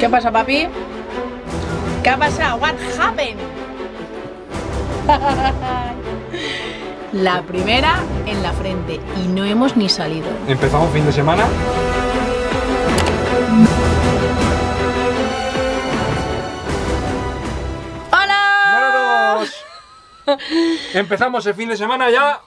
¿Qué pasa, papi? ¿Qué ha pasado? What happened? La primera en la frente y no hemos ni salido. Empezamos fin de semana. ¡Hola! ¡Hola a todos! Empezamos el fin de semana ya.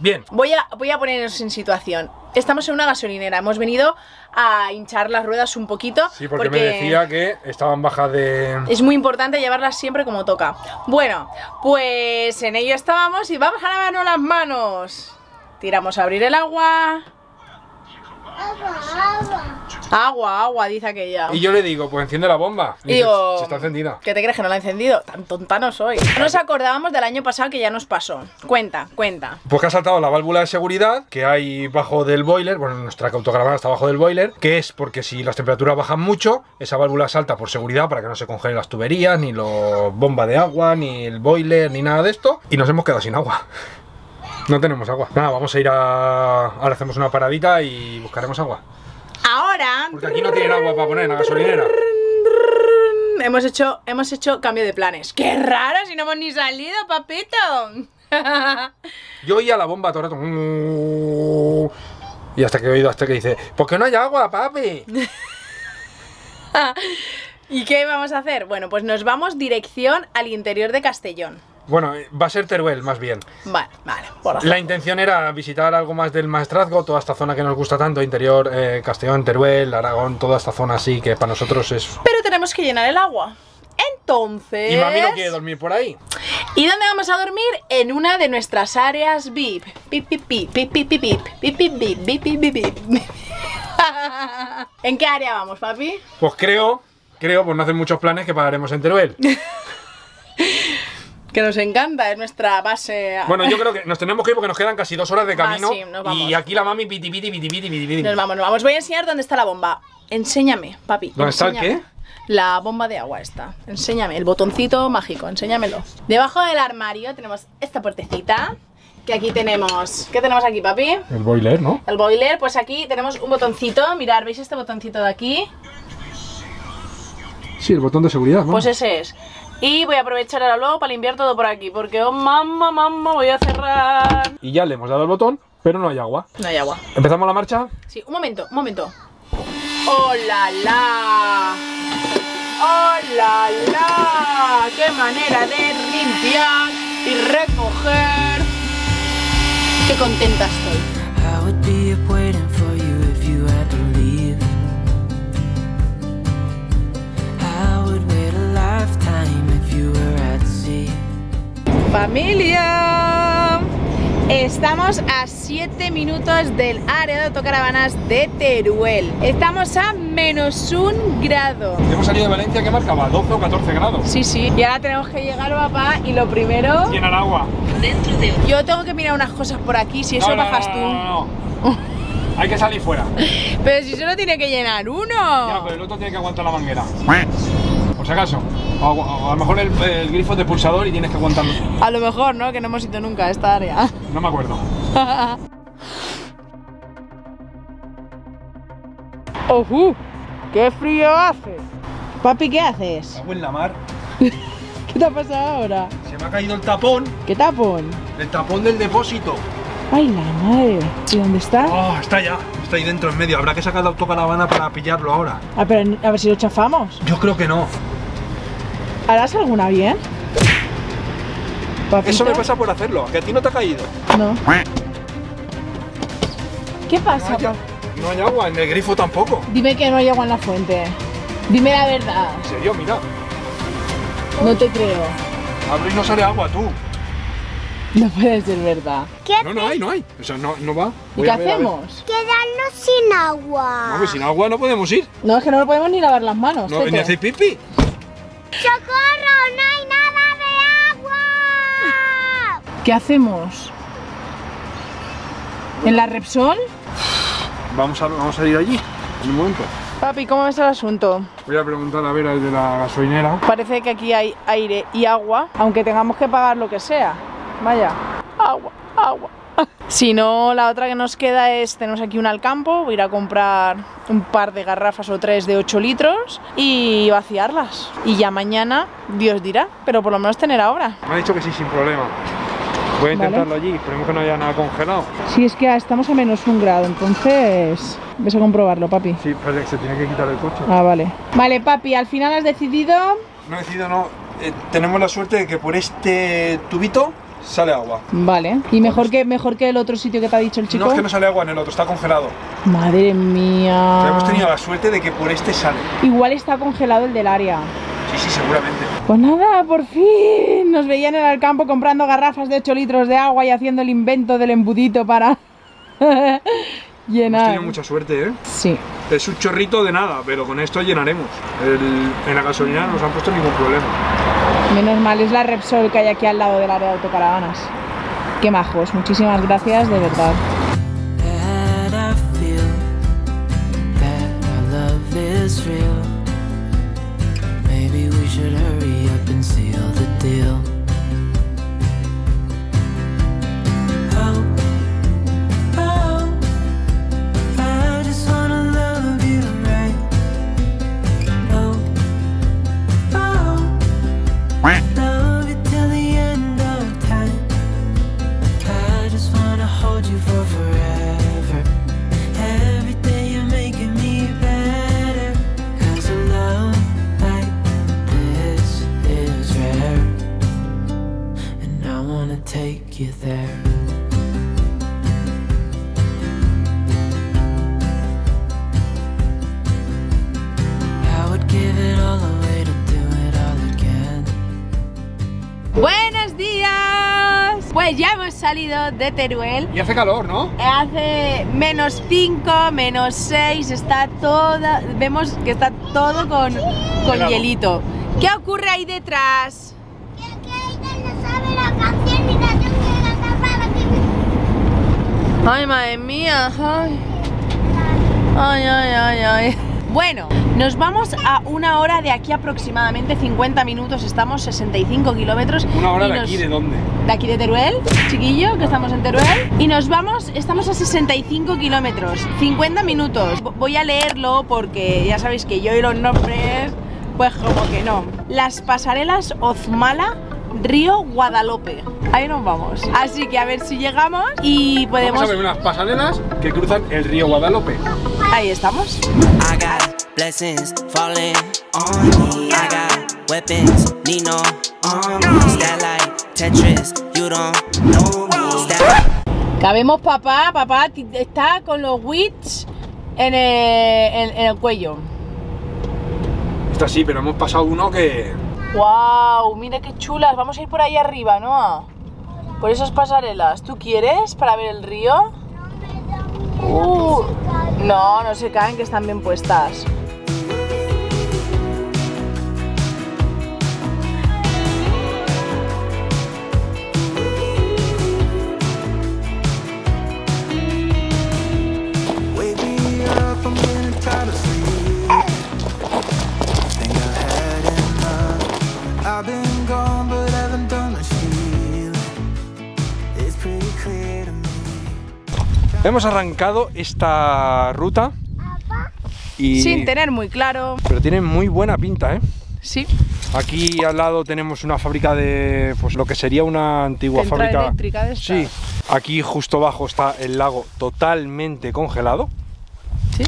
Bien. Voy a, voy a ponernos en situación. Estamos en una gasolinera. Hemos venido a hinchar las ruedas un poquito. Sí, porque, me decía que estaban bajas de. Es muy importante llevarlas siempre como toca. Bueno, pues en ello estábamos y vamos a lavarnos las manos. Tiramos a abrir el agua. Agua, agua, dice aquella. Y yo le digo, pues enciende la bomba. Y digo, si está encendida. ¿Qué te crees que no la he encendido? Tan tonta no soy. No nos acordábamos del año pasado que ya nos pasó. Cuenta, cuenta. Pues que ha saltado la válvula de seguridad que hay bajo del boiler. Bueno, nuestra autocaravana está bajo del boiler. Que es porque si las temperaturas bajan mucho, esa válvula salta por seguridad para que no se congelen las tuberías, ni la bomba de agua, ni el boiler, ni nada de esto. Y nos hemos quedado sin agua. No tenemos agua. Nada, vamos a ir a. Ahora hacemos una paradita y buscaremos agua. Ahora. Porque aquí no tienen agua para poner en la gasolinera. Hemos hecho, hemos hecho cambio de planes. ¡Qué raro si no hemos ni salido, papito! Yo oía la bomba todo el rato. Y hasta que he oído hasta que dice, ¿por qué no hay agua, papi? ¿Y qué vamos a hacer? Bueno, pues nos vamos dirección al interior de Castellón. Bueno, va a ser Teruel más bien. Vale, vale. por La intención era visitar algo más del Maestrazgo, toda esta zona que nos gusta tanto, interior, eh, Castellón, Teruel, Aragón, toda esta zona así que para nosotros es... Pero tenemos que llenar el agua. Entonces... Y mami no quiere dormir por ahí. ¿Y dónde vamos a dormir? En una de nuestras áreas VIP. Pip, pip, pip, pip, pip, pip, pip, pip, pip, pip, pip, pip, pip. ¿En qué área vamos, papi? Pues creo, creo, pues no hacen muchos planes que pagaremos en Teruel. Que nos encanta, es nuestra base. Bueno, yo creo que nos tenemos que ir porque nos quedan casi dos horas de camino. Ah, sí, nos vamos. Y aquí la mami piti piti piti piti piti piti. Nos vamos, nos vamos. Voy a enseñar dónde está la bomba. Enséñame, papi. ¿Dónde está el qué? La bomba de agua está. Enséñame, el botoncito mágico, enséñamelo. Debajo del armario tenemos esta puertecita. Que aquí tenemos. ¿Qué tenemos aquí, papi? El boiler, ¿no? El boiler, pues aquí tenemos un botoncito. Mirad, ¿veis este botoncito de aquí? Sí, el botón de seguridad, ¿no? Pues ese es. Y voy a aprovechar ahora luego para limpiar todo por aquí. Porque, oh mamá, mamá, voy a cerrar. Y ya le hemos dado el botón, pero no hay agua. No hay agua. ¿Empezamos la marcha? Sí, un momento, un momento. ¡Oh, la, la! ¡Oh, la, la! ¡Qué manera de limpiar y recoger! ¡Qué contenta estoy! ¡Familia! Estamos a 7 minutos del área de autocaravanas de Teruel. Estamos a menos un grado. Hemos salido de Valencia que marcaba 12 o 14 grados. Sí, sí. Y ahora tenemos que llegar, papá, y lo primero... Llenar agua. Yo tengo que mirar unas cosas por aquí, si eso No, no, bajas no, tú. no, no, no. Hay que salir fuera. Pero si solo tiene que llenar Ya, uno. pero el otro tiene que aguantar la manguera. Por si acaso. O, o a lo mejor el, el grifo es de pulsador y tienes que aguantarlo. A lo mejor, ¿no? Que no hemos ido nunca a esta área. No me acuerdo. ¡Ojú! ¡Qué frío hace! Papi, ¿qué haces? Agua en la mar. ¿Qué te ha pasado ahora? Se me ha caído el tapón. ¿Qué tapón? El tapón del depósito. ¡Ay, la madre! ¿Y dónde está? Oh, está ya. Está ahí dentro en medio. Habrá que sacar la autocaravana para pillarlo ahora. A ver, a ver si lo chafamos. Yo creo que no. ¿Harás alguna bien? ¿Papito? Eso me pasa por hacerlo. ¿Que a ti no te ha caído? No. ¿Qué pasa? No hay, pa- no hay agua. En el grifo tampoco. Dime que no hay agua en la fuente. Dime la verdad. En serio, mira. No te creo. Abro y no sale agua, tú. No puede ser verdad. No, no hay, no hay. O sea, no, no va. ¿Y qué a ver, a ver. hacemos? Quedarnos sin agua. No, pues sin agua no podemos ir. No, es que no lo podemos ni lavar las manos. No, ni hacer pipi. ¿Qué hacemos? ¿En la Repsol? Vamos a, vamos a ir allí. En un momento. Papi, ¿cómo ves el asunto? Voy a preguntar a ver al de la gasolinera. Parece que aquí hay aire y agua, aunque tengamos que pagar lo que sea. Vaya, agua, agua. Si no, la otra que nos queda es, tenemos aquí un Alcampo, voy a ir a comprar un par de garrafas o tres de 8 litros y vaciarlas. Y ya mañana, Dios dirá, pero por lo menos tener ahora. Me ha dicho que sí, sin problema. Voy a Vale. intentarlo allí, esperemos que no haya nada congelado. Si es que estamos a menos un grado, entonces... Ves a comprobarlo, papi. Sí, pero se tiene que quitar el coche. Ah, vale. Vale, papi, al final has decidido... No he decidido, no. Eh, tenemos la suerte de que por este tubito sale agua. Vale. ¿Y mejor que, mejor que el otro sitio que te ha dicho el chico? No es que no sale agua en el otro, está congelado. Madre mía. Pero hemos tenido la suerte de que por este sale. Igual está congelado el del área. Sí, seguramente. Pues nada, por fin nos veían en el campo comprando garrafas de 8 litros de agua y haciendo el invento del embudito para Hemos llenar. tenido mucha suerte, ¿eh? Sí. Es un chorrito de nada, pero con esto llenaremos. El- en la gasolina no nos han puesto ningún problema. Menos mal, es la Repsol que hay aquí al lado del área de autocaravanas. Qué majos, muchísimas gracias, de verdad. Deal. Ya hemos salido de Teruel. Y hace calor, ¿no? Hace menos 5, menos 6, está toda. Vemos que está todo con, con hielito. ¿Qué ocurre ahí detrás? Que que ella no sabe la canción y la tengo que cantar para que Ay, madre mía. Ay, ay, ay, ay. ay. Bueno, nos vamos a una hora de aquí aproximadamente 50 minutos. Estamos 65 kilómetros. Una hora de aquí, ¿de dónde? de aquí de Teruel, chiquillo, que estamos en Teruel. Y nos vamos, estamos a 65 kilómetros, 50 minutos. Voy a leerlo porque ya sabéis que yo y los nombres, pues como que no. Las pasarelas Ozmala, Río Guadalupe. Ahí nos vamos. Así que a ver si llegamos y podemos... Vamos a ver unas pasarelas que cruzan el río Guadalupe. Ahí estamos. Blessings falling on me. I got weapons, need no army. Stat like Tetris, you don't know me. Stat Cabemos papá, papá está con los wits en el, en- en el cuello. Está así, pero hemos pasado uno que... ¡Wow! Mira qué chulas. Vamos a ir por ahí arriba, ¿no? Por esas pasarelas. ¿Tú quieres para ver el río? Uh, no, no se caen, que están bien puestas. Hemos arrancado esta ruta y... Sin tener muy claro. Pero tiene muy buena pinta, ¿eh? Sí, Aquí al lado tenemos una fábrica de, pues lo que sería una antigua Central fábrica. eléctrica de estas. Sí. Aquí justo abajo está el lago totalmente congelado. sí.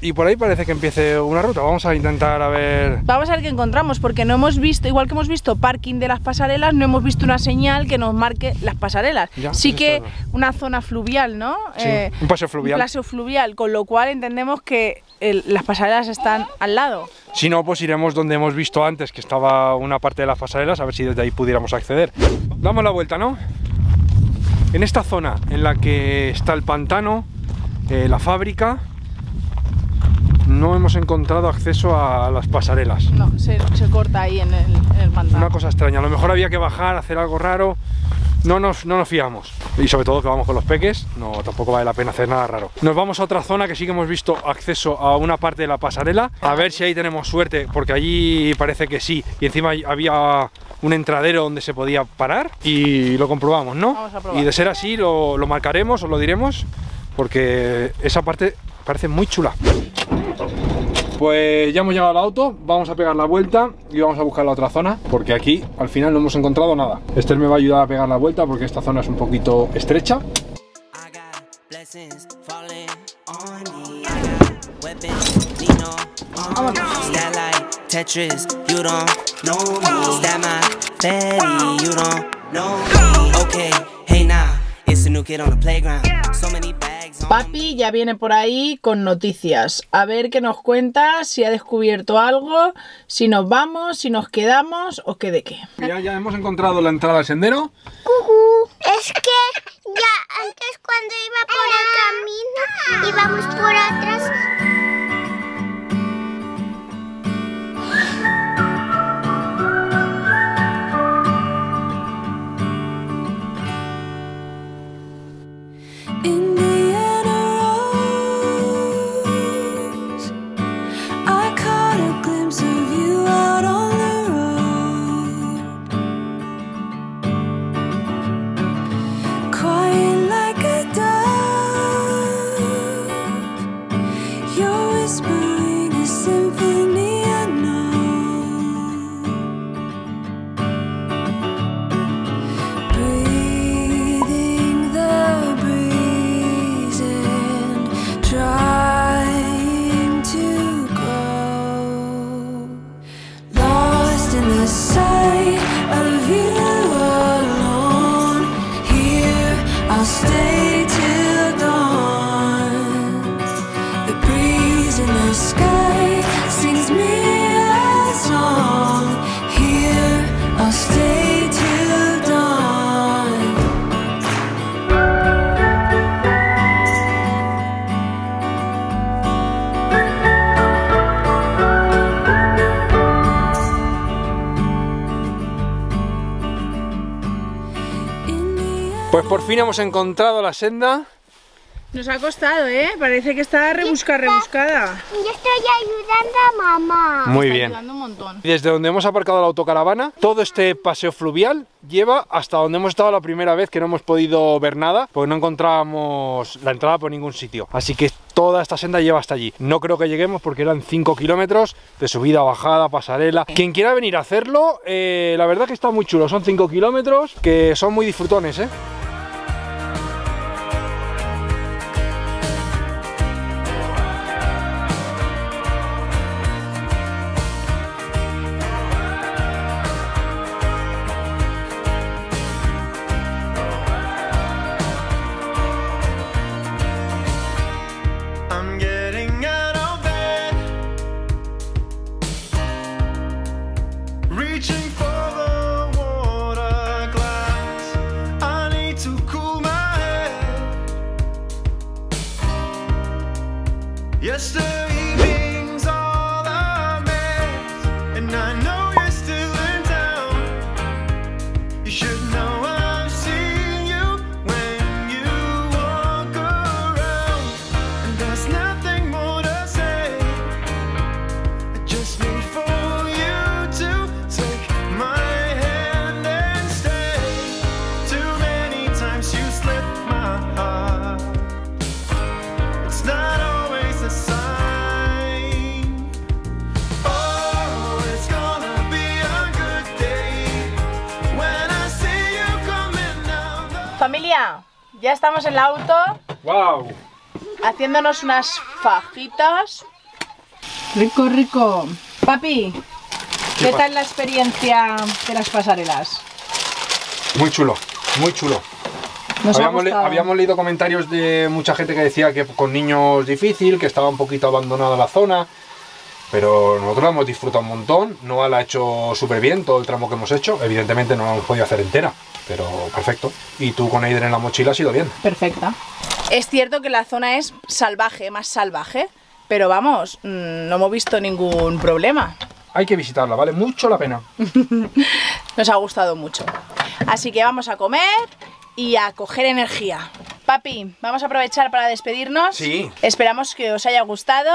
Y por ahí parece que empiece una ruta. Vamos a intentar a ver. Vamos a ver qué encontramos, porque no hemos visto, igual que hemos visto parking de las pasarelas, no hemos visto una señal que nos marque las pasarelas. Ya, sí que está una zona fluvial, ¿no? Sí, un paseo fluvial. Un paseo fluvial, con lo cual entendemos que el- las pasarelas están al lado. Si no, pues iremos donde hemos visto antes que estaba una parte de las pasarelas, a ver si desde ahí pudiéramos acceder. Damos la vuelta, ¿no? En esta zona en la que está el pantano, eh, la fábrica, no hemos encontrado acceso a las pasarelas. No, se, se corta ahí en el, en el pantano. Una cosa extraña, a lo mejor había que bajar, hacer algo raro. No nos, no nos fiamos. Y sobre todo que vamos con los peques, no, tampoco vale la pena hacer nada raro. Nos vamos a otra zona que sí que hemos visto acceso a una parte de la pasarela. A ver si ahí tenemos suerte, porque allí parece que sí. Y encima había un entradero donde se podía parar y lo comprobamos, ¿no? Vamos a probar. Y de ser así lo, lo marcaremos, os lo diremos, porque esa parte parece muy chula. Pues ya hemos llegado al auto, vamos a pegar la vuelta y vamos a buscar la otra zona, porque aquí al final no hemos encontrado nada. Esther me va a ayudar a pegar la vuelta porque esta zona es un poquito estrecha. Papi ya viene por ahí con noticias. A ver qué nos cuenta, si ha descubierto algo, si nos vamos, si nos quedamos o qué de qué. Ya, ya hemos encontrado la entrada al sendero. Es que ya antes cuando iba por el camino íbamos por atrás. Pues por fin hemos encontrado la senda. Nos ha costado, ¿eh? Parece que está rebusca, rebuscada. Yo estoy ayudando a mamá. Muy Está bien. ayudando un montón. Desde donde hemos aparcado la autocaravana, todo este paseo fluvial lleva hasta donde hemos estado la primera vez que no hemos podido ver nada, porque no encontrábamos la entrada por ningún sitio. Así que toda esta senda lleva hasta allí. No creo que lleguemos porque eran 5 kilómetros de subida, bajada, pasarela. Quien quiera venir a hacerlo, eh, la verdad que está muy chulo. Son 5 kilómetros que son muy disfrutones, ¿eh? Yesterday ya estamos en el auto ¡Wow! haciéndonos unas fajitas. Rico, rico. Papi, ¿qué tal la experiencia de las pasarelas? Muy chulo, muy chulo. Nos Habíamos, le- habíamos leído comentarios de mucha gente que decía que con niños difícil, que estaba un poquito abandonada la zona, pero nosotros la hemos disfrutado un montón. Noah la ha hecho súper bien todo el tramo que hemos hecho. Evidentemente no la hemos podido hacer entera, pero perfecto. Y tú con Aider en la mochila has ido bien. Perfecta. Es cierto que la zona es salvaje, más salvaje, pero vamos, mm, no hemos visto ningún problema. Hay que visitarla, vale mucho la pena. Nos ha gustado mucho. Así que vamos a comer y a coger energía. Papi, vamos a aprovechar para despedirnos. Sí. Esperamos que os haya gustado.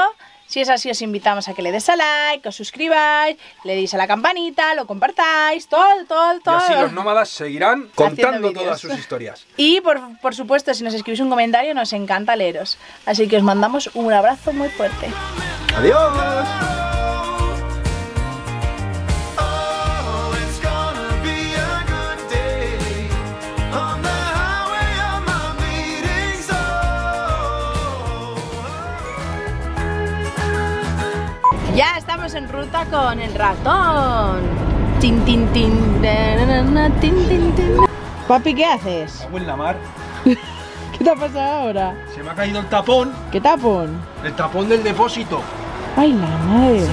Si es así, os invitamos a que le des a like, os suscribáis, le deis a la campanita, lo compartáis, todo, todo, Y todo. así los nómadas seguirán contando todas sus historias. Y por, por supuesto, si nos escribís un comentario, nos encanta leeros. Así que os mandamos un abrazo muy fuerte. ¡Adiós! Ya estamos en ruta con el ratón. Tin. Papi, ¿qué haces? Agua en la mar. ¿Qué te ha pasado ahora? Se me ha caído el tapón, ¿Qué tapón? el tapón del depósito. Ay, la madre.